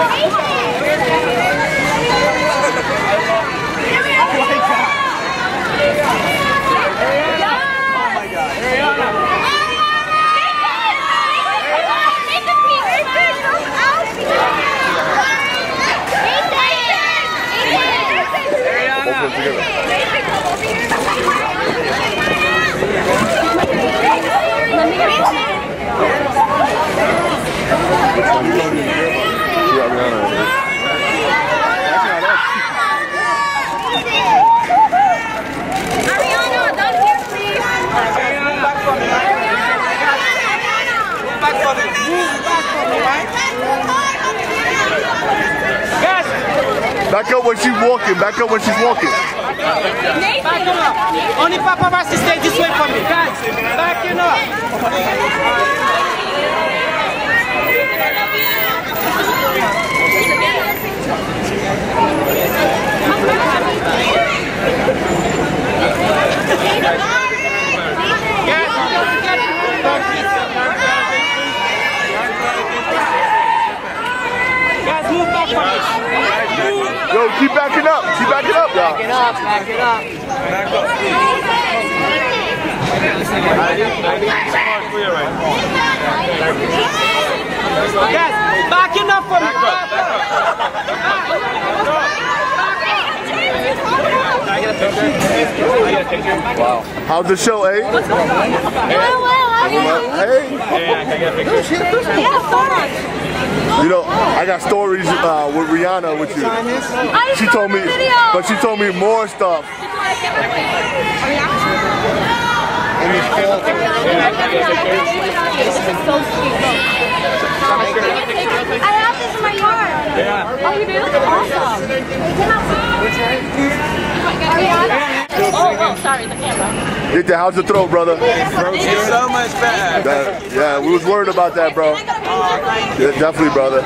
Ariana, Back up when she's walking. Back up when she's walking. Him up. Only Papa Yo, keep backing up. Keep backing up, y'all. Back it up, back it up. Guys, backing up for me. Back up. How's the show, eh? Well, well, how Hey, you know, I got stories uh, with Rihanna with you. She told me, but she told me more stuff. I have this in my yard. Yeah. Oh, you do? Awesome. Oh, oh, sorry, the camera. Get the how's the throat, brother? so much better. That- yeah, we was worried about that, bro. Yeah, definitely, brother.